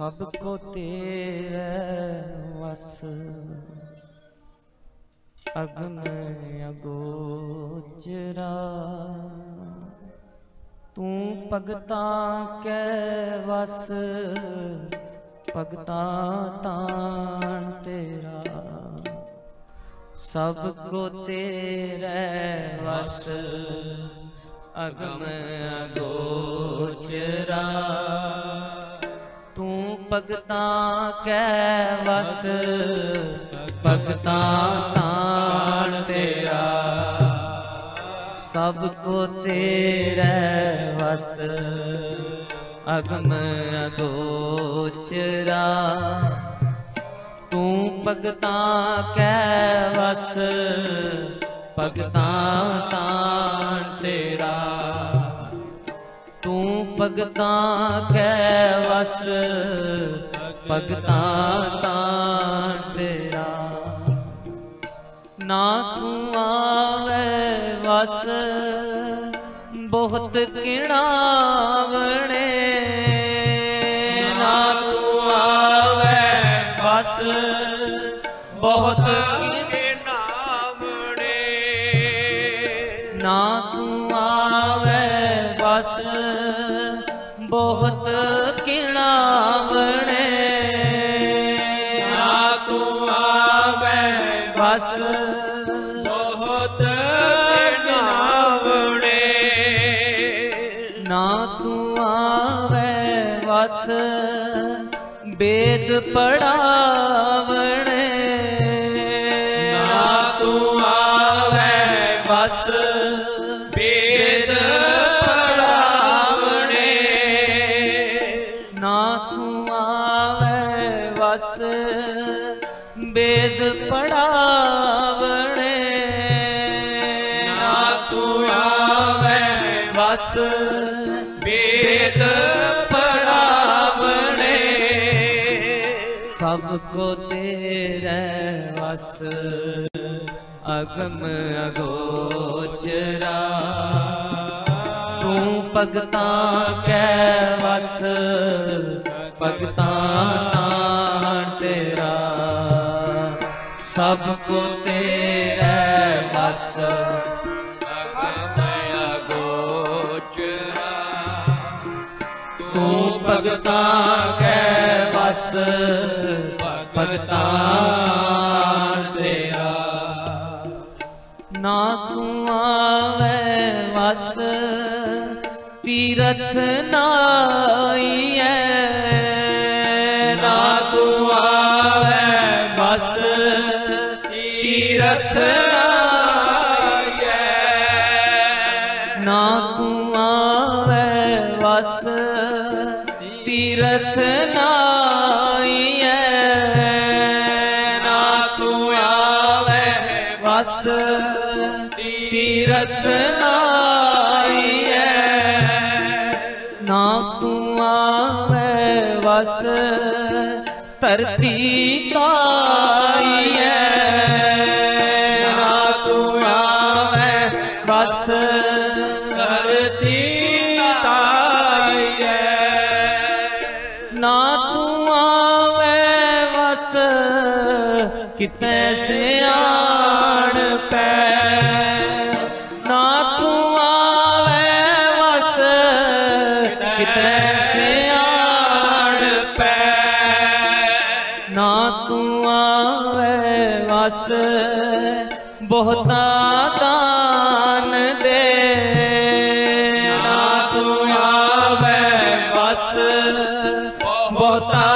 ਸਭ ਕੋ ਤੇਰੇ ਵਸ। ਅਗਮ ਅਗੋਚਰਾ। ਤੂੰ ਭਗਤਾਂ ਕੈ ਵਸ, ਭਗਤਾਂ ਤਾਣ ਤੇਰਾ। ਸਭ ਕੋ ਤੇਰੇ ਵਸ ਅਗਮ ਅਗੋ ਭਗਤਾਂ ਕੈ ਵਸ, ਭਗਤਾਂ ਤਾਣ ਤੇਰਾ। ਸਭ ਕੋ ਤੇਰੇ ਵਸ, ਅਗਮ ਅਗੋਚਰਾ। ਤੂੰ ਭਗਤਾਂ ਕੈ ਵਸ, ਭਗਤਾਂ ਤਾਣ ਤੇਰਾ। ਭਗਤਾਂ ਕੈ ਵਸ, ਭਗਤਾਂ ਤਾਣ ਤੇਰਾ ਨਾ ਤੂੰ ਆਵੇ ਵਸ, ਬਹੁਤ ਕਿਣਾਵਣੇ। ਨਾ ਤੂੰ ਆਵੇ ਵਸ, ਬਹੁਤ ਨਾ ਤੂੰ ਬੇਦ ਸਭ ਕੋ ਤੇਰੇ ਵਸ। ਅਗਮ ਅਗੋਚਰਾ। ਤੂੰ ਭਗਤਾਂ ਕੈ ਵਸ। ਭਗਤਾਂ ਤਾਣ ਤੇਰਾ। ਸਭ ਕੋ ਤੇਰੇ ਵਸ। ਗੋਚਰਾ ਤੂੰ ਭਗਤਾਂ ਕੈ ਵਸ ਭਗਤਾਂ ਤੇਰਾ। ਨਾ ਤੂੰ ਆਵੇ ਵਸ, ਤੀਰਥ ਨਾਈਐ ਨਾ ਤੂੰ ਆਵੇ ਵਸ, ਤੀਰਥ ਆਈਐ ਨਾ ਤੂੰ ਆਵੇ ਵਸ, ਤੀਰਥ ਨਾਈਐ ਧਰਤੀ ਤਾਈਐ ਨਾ ਤੂੰ ਆਵੇ ਬਸ ਧਰਤੀ ਐ ਨਾ ਤੂੰ ਆਵੇ ਬਸ ਕਿਤੇ ਸਿਆਣ ਦਾਨ ਦੇ ਨਾ ਤੂੰ ਆਵੇ ਬਸ। ਬਹੁਤਾ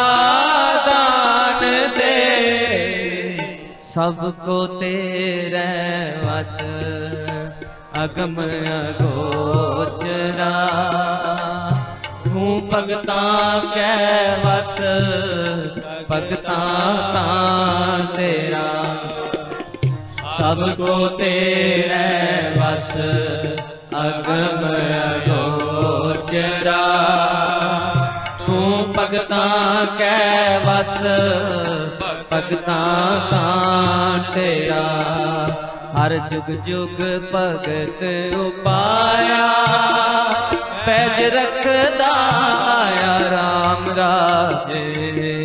ਦਾਨ ਦੇ। ਸਭ ਕੋ ਤੇਰੇ ਵਸ। ਅਗਮ ਅਗੋਚਰਾ। ਤੂੰ ਭਗਤਾਂ ਕੈ ਵਸ। ਭਗਤਾਂ ਤਾਂ ਤੇਰਾ। ਸਭ ਕੋ ਤੇਰੇ ਵਸ, ਅਗਮ ਅਗੋਚਰਾ। ਤੂੰ ਭਗਤਾਂ ਕੈ ਵਸ, ਭਗਤਾਂ ਤਾਂ ਤੇਰਾ ਹਰ ਜੁਗ ਜੁਗ ਭਗਤ ਉਪਾਇਆ, ਪੈਜ ਰੱਖਦਾ ਆਇਆ ਰਾਮ ਰਾਜੇ।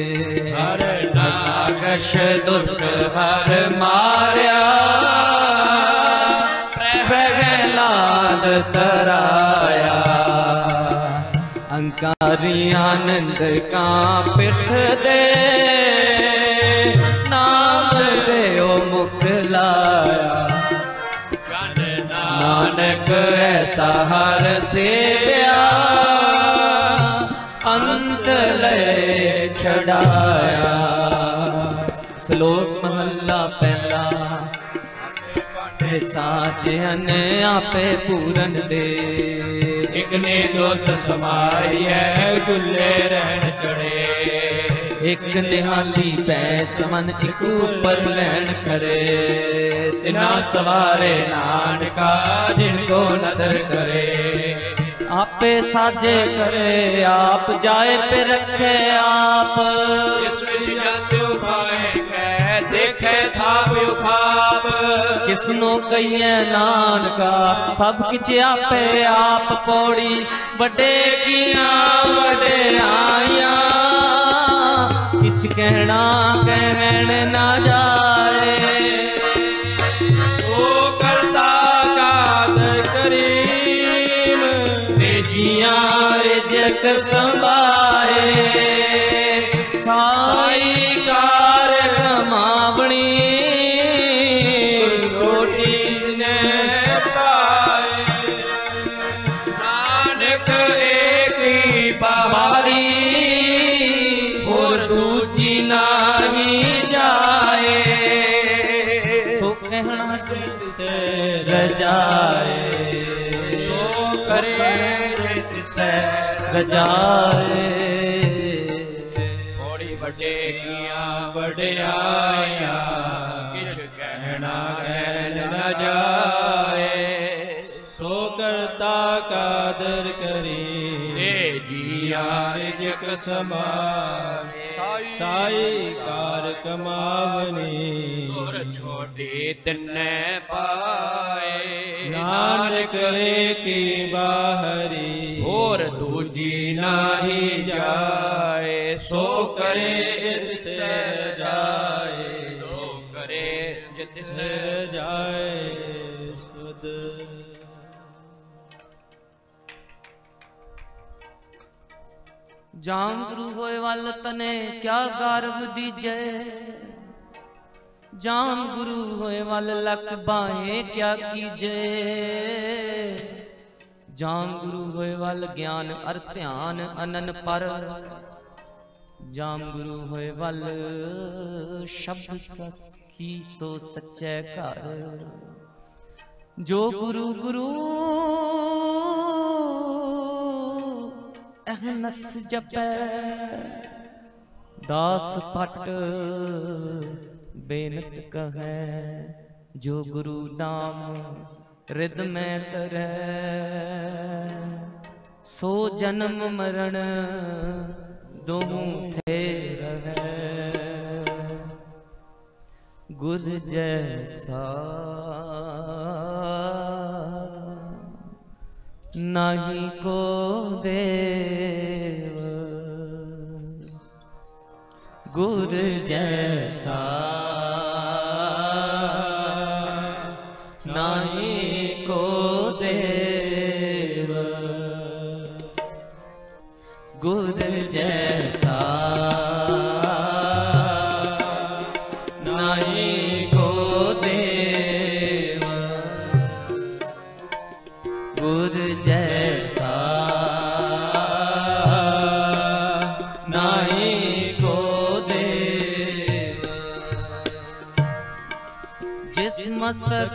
ਨਾਗਸ਼ ਦੁਸ਼ਟ ਹਰ ਮਾਰਿਆ। ਪ੍ਰਹਿਲਾਦ ਤਰਾਇਆ। ਅੰਕਾਰੀ ਆਨੰਦ ਕਾ ਪਿਠ ਦੇ ਨਾਮ ਦੇਓ ਮੁਖ ਲਾਇਆ। ਨਾਨਕ ਐਸਾ ਹਰ ਸੇਵਿਆ। ਅੰਤ ਲੈ ਛਡਾਇਆ। ਸ਼ਲੋਕ ਮਹੱਲਾ ਪਹਿਲਾ। ਆਪੇ ਸਾਚਨ ਆਪੇ ਪੂਰਨ ਦੇ। ਇਕ ਨੇ ਦੁੱਧ ਸਮਾਈਐ ਗੁੱਲੇ ਰਹਿਣ ਚੜੇ। ਇੱਕ ਨਿਹਾਲੀ ਪੈ ਸਮਨ ਇੱਕ ਉੱਪਰ ਲੈਣ ਖੜੇ। ਤਿਨਾ ਸਵਾਰੇ ਨਾਨਕਾ ਜਿਨ ਕੋ ਨਦਰ ਕਰੇ। ਆਪੇ ਸਾਜੇ ਕਰੇ ਆਪ ਜਾਏ ਪੇ ਰੱਖੇ ਆਪ। ਇਸ ਵਿੱਚ ਜਤ ਦੇਖੇ ਥਾਪ ਉਖਾਪ। ਕਿਸਨੂੰ ਕਹੀਏ ਨਾਨਕਾ? ਸਭ ਕਿਛ ਆਪੇ ਆਪ ਪੌੜੀ। ਵੱਡੇ ਕੀਆਂ ਵਡਿਆਈਆਂ ਕਿਛ ਕਹਿਣਾ ਕਹਿਣ ਨਾ ਜਾਏ। ਕਰੀਮ। ਤੇ ਜੀਆਂ ਰਿਜਕ ਸੰਭਾਏ ਰਜਾਏ। ਸੋ ਕਰੇ ਜੇ ਤਿਸੈ ਰਜਾਏ। ਥੋੜੀ ਵੱਡੇ ਕੀਆਂ ਵਡਿਆਈਆਂ ਕਿਛ ਕਹਿਣਾ ਕਹਿ ਨ ਜਾਏ। ਸੋ ਕਰਤਾ ਕਾਦਰ ਕਰੀ। ਤੇ ਜੀਆਂ ਰਿਜਕ ਸਮਾਏ ਸਾਈ ਕਾਰ ਕਮਾਵਨੀ। ਗੁਰ ਛੋਟੀ ਤਿੰਨੇ ਪਾਏ। ਨਾਨਕ ਏਕੀ ਬਾਹਰੀ। ਹੋਰ ਦੂਜੀ ਨਾਹੀ ਜਾਏ। ਸੋ ਕਰੇ ਜਿਤ ਸੇ ਜਾਏ। ਸੋ ਕਰੇ ਜਿਤ ਸੇ ਜਾਏ। ਜਾਮ ਗੁਰੂ ਹੋਏ ਵੱਲ ਤਨੇ, ਕਿਆ ਗਰਵ ਦੀਜੈ। ਜਾਮ ਗੁਰੂ ਹੋਏ ਵੱਲ ਲਖ ਬਾਏ ਕਿਆ ਕੀਜੈ। ਜਾਮ ਗੁਰੂ ਹੋਏ ਵੱਲ ਗਿਆਨ ਅਰ ਧਿਆਨ ਅਨਨ ਪਰ। ਜਾਮ ਗੁਰੂ ਹੋਏ ਵੱਲ ਸ਼ਬਦ ਸਖੀ ਸੋ ਸੱਚੇ ਘਰ। ਜੋ ਗੁਰੂ ਗੁਰੂ ਅਹਨਸ ਜਪੈ। ਦਾਸ ਪਟ ਬੇਨਤ ਕਹੈ, ਜੋ ਗੁਰੂ ਨਾਮ ਰਿਦ ਮੈਂ ਤਰੈ। ਸੋ ਜਨਮ ਮਰਨ ਦੋਹੂ ਥੇ ਰਹੈ ਗੁਰ ਜੈਸਾ ਨਹੀਂ ਕੋ ਦੇ ਗੁਰ ਜੈਸਾ।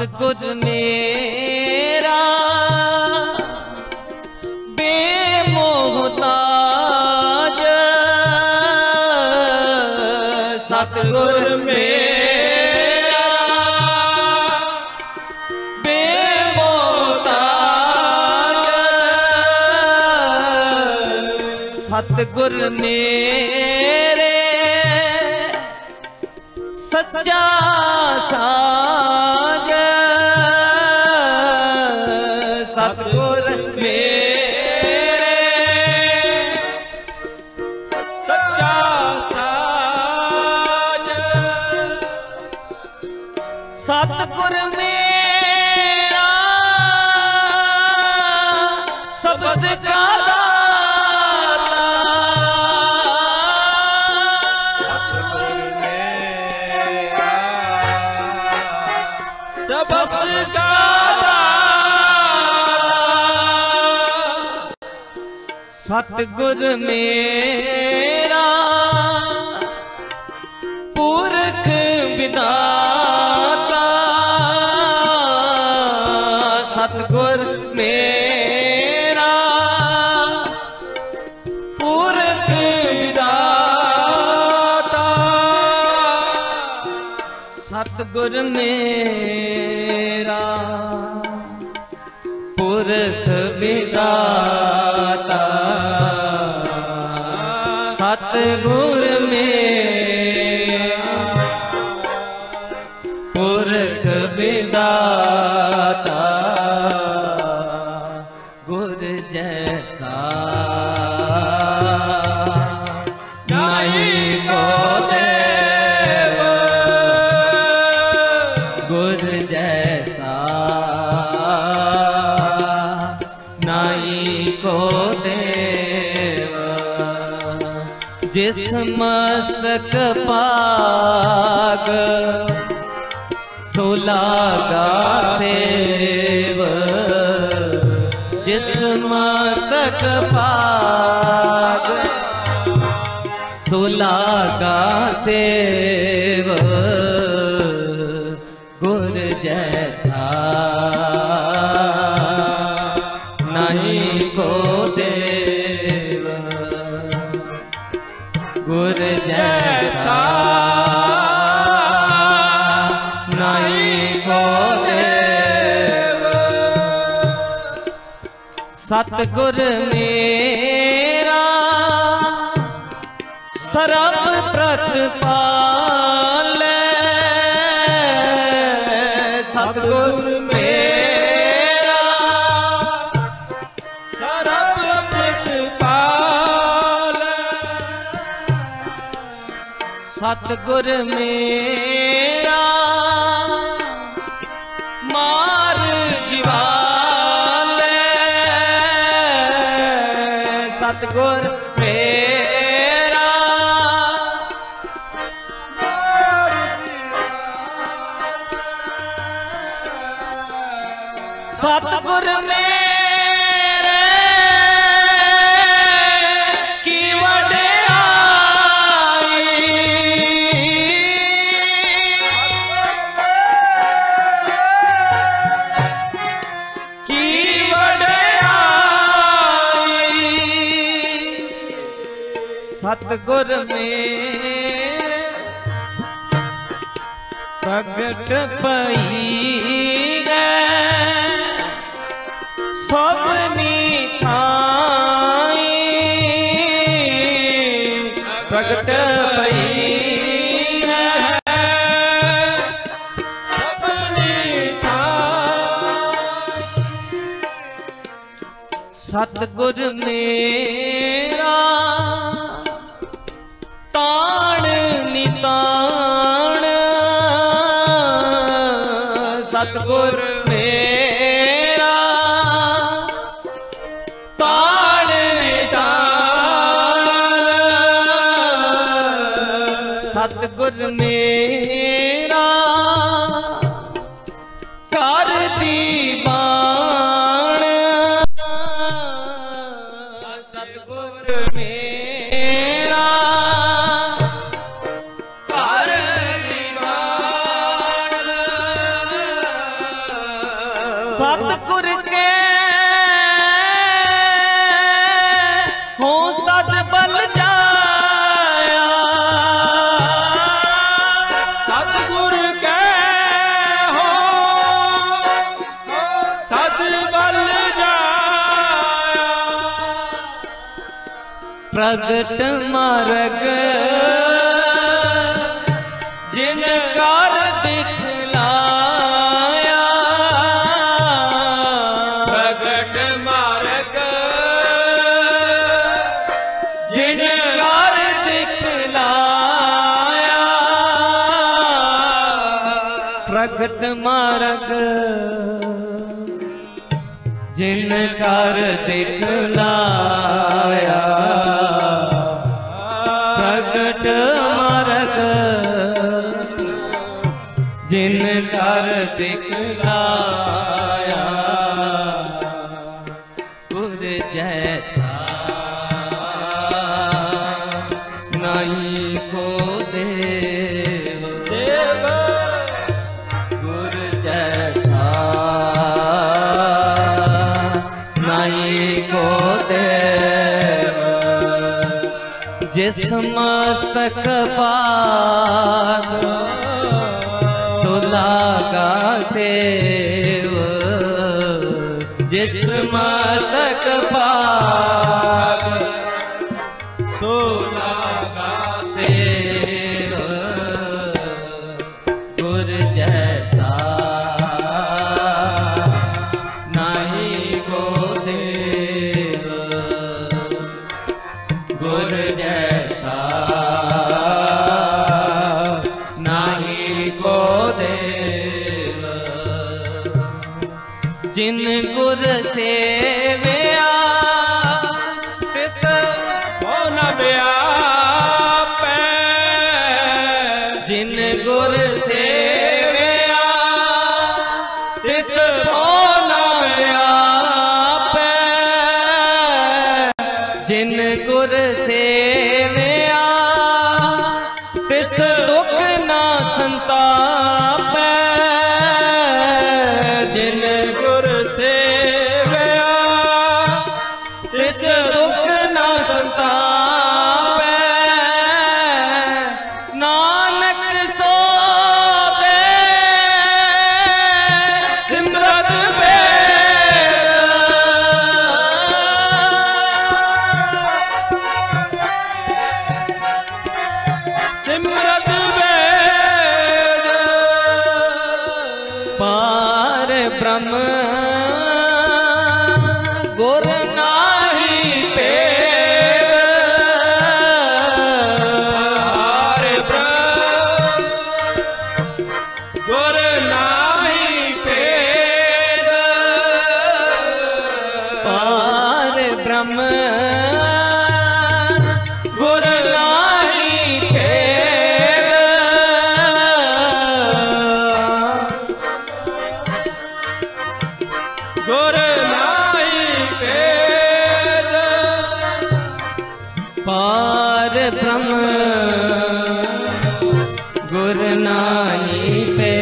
ਸਤਿਗੁਰ ਮੇਰਾ ਬੇਮੋਹਤਾਜ ਸਤਿਗੁਰ ਮੇਰਾ ਬੇਮੋਹਤਾਜ ਸਤਿਗੁਰ ਮੇਰੇ ਸੱਚਾ ਸਾਜ ਸਤਿਗੁਰ ਮੇਰਾ ਪੁਰਖ ਵਿਦਾਤਾ ਸਤਿਗੁਰ ਮੇਰਾ ਪੁਰਖ ਵਿਦਾਤਾ ਸਤਿਗੁਰ ਮੇਰਾ। ਜਿਸ ਮਸਤਕ ਪਾਗ ਸੋ ਲਾਗਾ ਸੇਵ ਸਤਿਗੁਰ ਮੇਰਾ ਸਰਬ ਪ੍ਰਤਪਾਲੈ। ਸਤਿਗੁਰ ਮੇਰਾ ਸਰਬ ਪ੍ਰਤਪਾਲ। ਸਤਿਗੁਰ ਮੇਰਾ। ਸਤਗੁਰ ਮੇਰੇ ਕੀ ਵਡਿਆਈ ਕੀ ਵਡਿਆਈ ਸਤਿਗੁਰ ਮੇਰੇ ਪ੍ਰਗਟ ਪਈ ਹੈ। ਸਭਨੀ ਥਾਂ ਸਤਿਗੁਰ ਮੇਰਾ ਤਾਣ ਨਿਤਾਣ ਸਤਗੁਰ ਕੇ ਹੋ ਸਤ ਬਲ ਕੇ ਹੋ ਸਤ ਬਲ ਪ੍ਰਗਟ ਮਾਰਗ ਜਿਨ ਕਰ ਦਿਖਲਾਇਆ ਪੁਰ ਜੈਸਾ ਨਹੀਂ ਕੋ ਦੇਵ ਗੁਰ ਜੈਸਾ ਨਹੀਂ ਕੋ ਦੇਵ, ਜਿਸ ਮਸਤਕ ਪਾ ਜਿਸਮ ਸਕ ਪਾਗ ਸੋ ਲਾਗਾ ਸੇਵ ਗੁਰ ਜੈਸਾ ਨਹੀਂ ਕੋ ਦੇਵ ਗੁਰ ਜੈਸਾ ਨਹੀਂ ਕੋ ਦੇਵ ਜਿਨ ਗੁਰ ਨਾਹੀ ਪੈ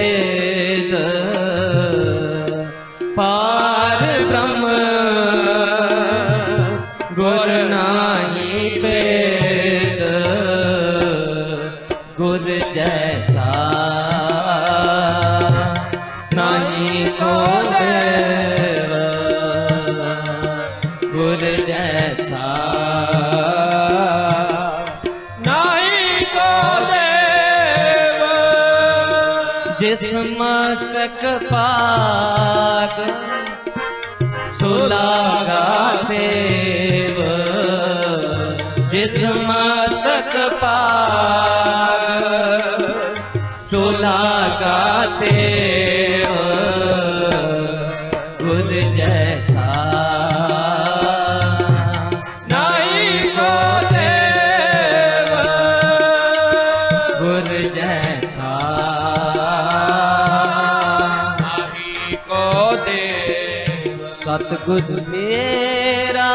ਗੁਰ ਮੇਰਾ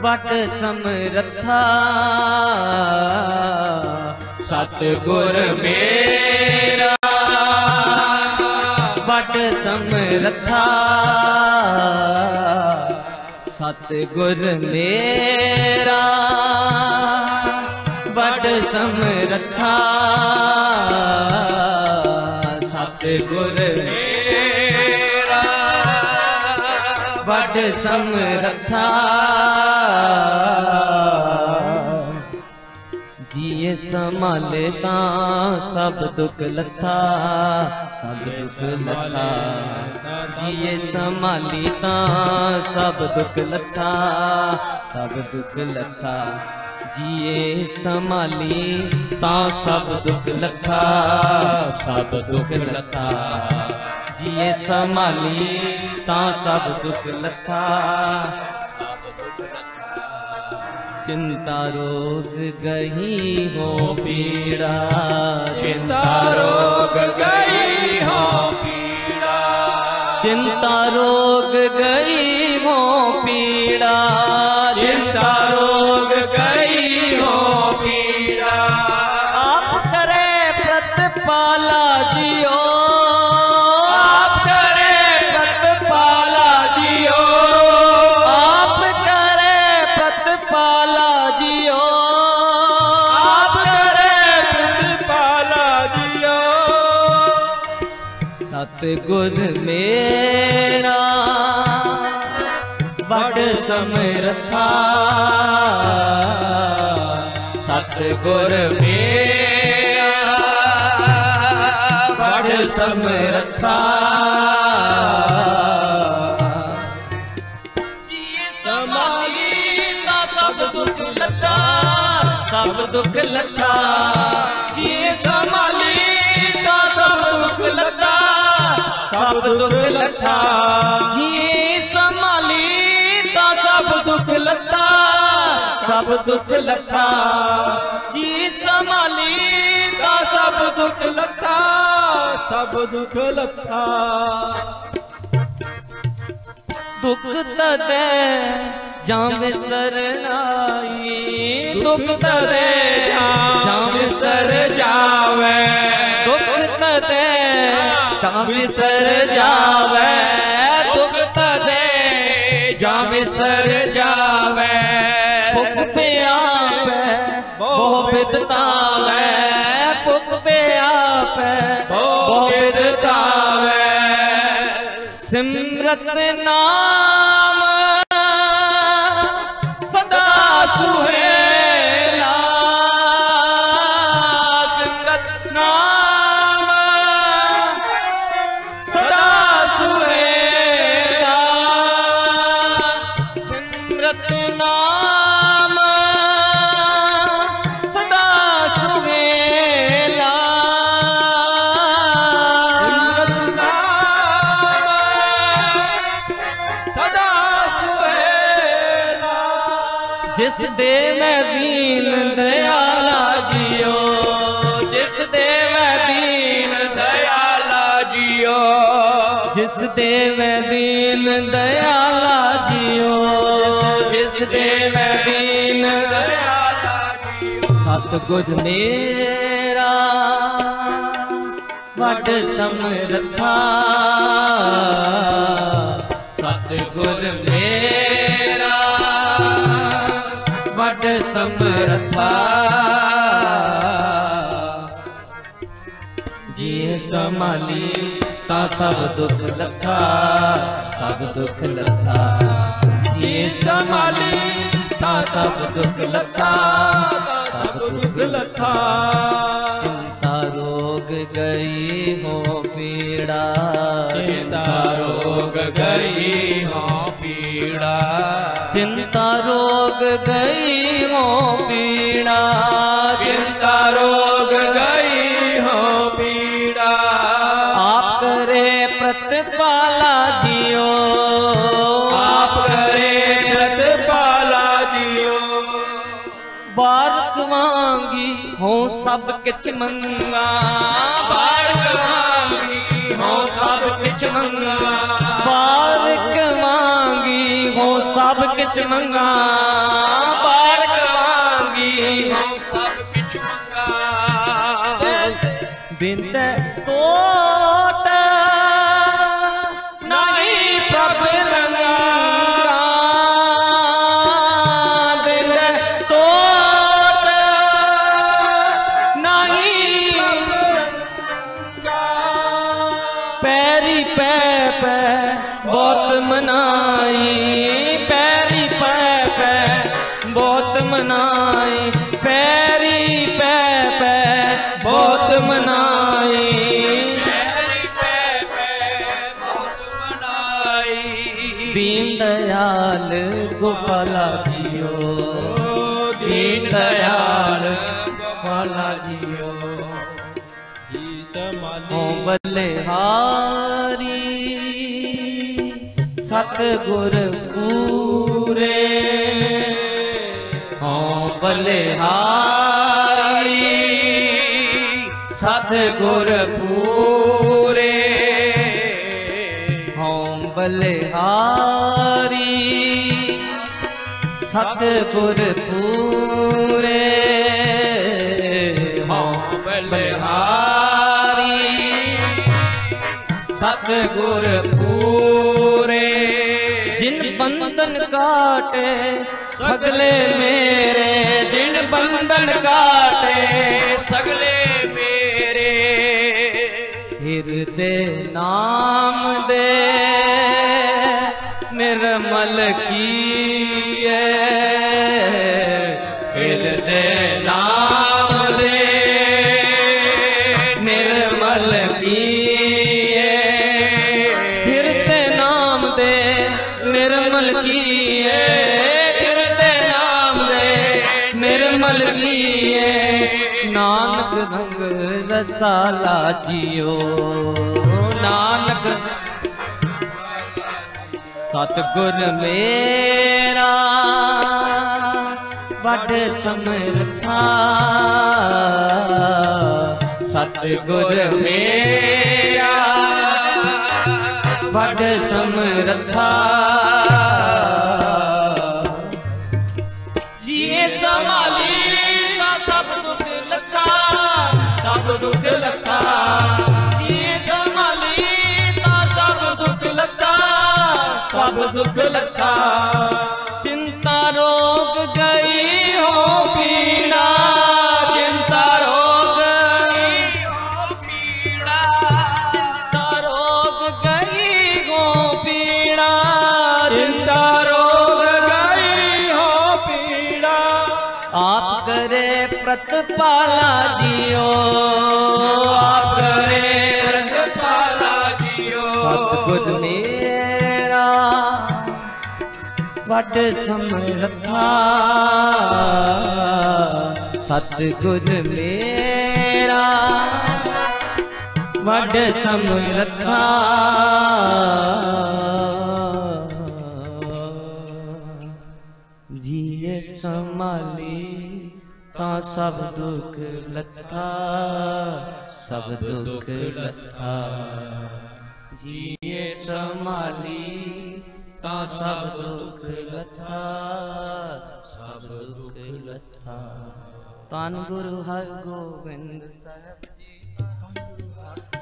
ਵਟ ਸਮਰਥਾ ਸਤ ਗੁਰ ਮੇਰਾ ਵਟ ਸਮਰਥਾ ਸਤ ਗੁਰ ਮੇਰਾ ਵਟ ਸਮਰਥਾ ਸਤ ਗੁਰ ਵੱਡ ਸਮਰਥਾ ਜੀਏ ਸੰਭਾਲੇ ਤਾਂ ਸਭ ਦੁੱਖ ਲੱਥਾ, ਸਭ ਦੁੱਖ ਲੱਥਾ। ਜੀਏ ਸੰਭਾਲੀ ਤਾਂ ਸਭ ਦੁੱਖ ਲੱਥਾ, ਸਭ ਦੁੱਖ ਲੱਥਾ। ਜੀਏ ਸੰਭਾਲੀ ਤਾਂ ਸਭ ਦੁੱਖ ਲੱਥਾ, ਸਭ ਦੁੱਖ ਲੱਥਾ। ਜੀਏ ਸੰਭਾਲੀ ਤਾਂ ਸਭ ਦੁੱਖ ਲੱਥਾ। ਚਿੰਤਾ ਰੋਗ ਗਈ ਹੋ ਪੀੜਾ। ਚਿੰਤਾ ਰੋਗ ਗਈ ਹੋ ਪੀੜਾ। ਚਿੰਤਾ ਰੋਗ ਗਈ ਹੋ ਪੀੜਾ। ਸਤਿਗੁਰ ਮੇਰਾ, ਵੱਡ ਸਮਰਥਾ। ਸਤਿਗੁਰ ਮੇਰਾ, ਵੱਡ ਸਮਰਥਾ। ਜੀਏ ਸਮਾਲੀ ਸਭ ਦੁੱਖ ਲੱਥਾ ਸਭ ਦੁੱਖ ਲੱਥਾ ਜੀਏ ਸਭ ਦੁੱਖ ਲੱਥਾ ਜੀਏ ਸੰਭਾਲੀ ਤਾਂ ਸਭ ਦੁੱਖ ਲੱਥਾ ਸਭ ਦੁੱਖ ਲੱਥਾ ਜੀ ਸੰਭਾਲੀ ਤਾਂ ਸਭ ਦੁੱਖ ਲੱਥਾ ਸਭ ਦੁੱਖ ਲੱਥਾ ਦੁੱਖ ਤਦੇ ਜਾਂ ਵਿਸਰਨਾਈ ਦੁੱਖ ਤਦੇ ਜਾਵੇ ਦੁੱਖ ਤਦੇ मिसर जावे, दुख दे जा मिसर जावे। भुख पे आवे बहु बिदतावे भुख पे आवे बहु बिदतावे सिमरत नाम ਜਿਸ ਦੇ ਮੈਂ ਦੀਨ ਦਇਆਲਾ ਜੀਓ, ਜਿਸ ਦੇ ਮੈਂ ਦੀਨ ਦਇਆਲਾ ਜੀਓ। ਜਿਸ ਦੇ ਮੈਂ ਦੀਨ ਦਇਆਲਾ ਜੀਓ, ਜਿਸ ਦੇ ਮੈਂ ਦੀਨ ਦਿਆਲਾ ਜੀਓ। ਸਤਿਗੁਰ ਮੇਰਾ, ਵੱਡ ਸਮਰਥਾ। ਸਤਿਗੁਰ ਮੇਰਾ समरथा जी समाली ता सब दुख लथा सब दुख लथा जी समाली ता सब दुख लथा सब दुख लथा चिंता रोग गई हो पीड़ा ਗਈ ਹੋ ਪੀਣਾ ਚਿੰਤਾ ਰੋਗ ਗਈ ਹੋ ਪੀਣਾ ਆਪ ਕਰੇ ਪ੍ਰਤਪਾਲਾ ਜਿਉ ਆਪ ਕਰੇ ਪ੍ਰਤਪਾਲਾ ਜਿਉ ਬਾਰਕ ਵਾਂਗੀ ਹੋ ਸਭ ਕਿਛ ਮੰਗਾ। ਬਾਰਕ ਵਾਂਗੀ ਹੋ ਸਭ ਕਿਛ ਮੰਗਾ। ਬਾਰਕ ਵਾਂਗੀ ਹੋ ਸਭ ਕਿਛ ਮੰਗਾ ਬਾਰਕ ਮੰਗੀ ਹੋ ਸਭ ਕਿਛ ਮੰਗਾ। ਬਿੰਦ ਗੋਪਾਲਾ ਜੀਓ। ਦੀਨ ਦਇਆਲ ਗੋਪਾਲਾ ਜੀਓ। ਜੀ ਸਮਾਲੀ ਓ ਬਲਿਹਾਰੀ, ਸਤਿਗੁਰ ਪੂਰੇ। ਓ ਬਲਿਹਾਰੀ, ਸਤਿਗੁਰ ਪੂਰੇ। ਓ ਬਲਿਹਾਰੀ ਸਤਿਗੁਰ ਪੂਰੇ ਓ ਬਲਿਹਾਰੀ। ਸਤਿਗੁਰ ਪੂਰੇ ਜਿਨ ਬੰਧਨ ਕਾਟੇ, ਸਗਲੇ ਮੇਰੇ। ਜਿਨ ਬੰਧਨ ਕਾਟੇ, ਸਗਲੇ ਮੇਰੇ। ਹਿਰਦੇ ਨਾਮ ਦੇ ਨਿਰਮਲ ਕੀ ਨਾਨਕ ਰੰਗ ਰਸਾਲਾ ਜੀਓ। ਨਾਨਕ ਸਤਿਗੁਰ ਮੇਰਾ ਵੱਡ ਸਮਰਥਾ। ਸਤਿਗੁਰ ਮੇਰਾ ਵੱਡ ਸਮਰਥਾ। ਸਭ ਦੁੱਖ ਲੱਥਾ ਜੀਏ ਸੰਭਾਲੀ ਤਾਂ ਸਭ ਦੁੱਖ ਲੱਥਾ ਸਭ ਦੁੱਖ ਲੱਥਾ ਚਿੰਤਾ ਰੋਗ ਕਰੇ ਪ੍ਰਤਪਾਲਾ ਜੀਓ ਆਪ ਕਰੇ ਪਾਲਾ ਜੀਓ ਸਤਿਗੁਰ ਮੇਰਾ, ਵੱਡ ਸਮਰਥਾ। ਸਤਿਗੁਰ ਮੇਰਾ, ਵੱਡ ਸਮਰਥਾ। ਜੀਏ ਸੰਭਾਲੀ ਤਾਂ ਸਭ ਦੁੱਖ ਲੱਥਾ, ਸਭ ਦੁੱਖ ਲੱਥਾ। ਜੀਏ ਸੰਭਾਲੀ ਤਾਂ ਸਭ ਦੁੱਖ ਲੱਥਾ, ਸਭ ਦੁੱਖ ਲੱਥਾ। ਤਨ ਗੁਰੂ ਹਰਿ ਸਾਹਿਬ ਜੀ।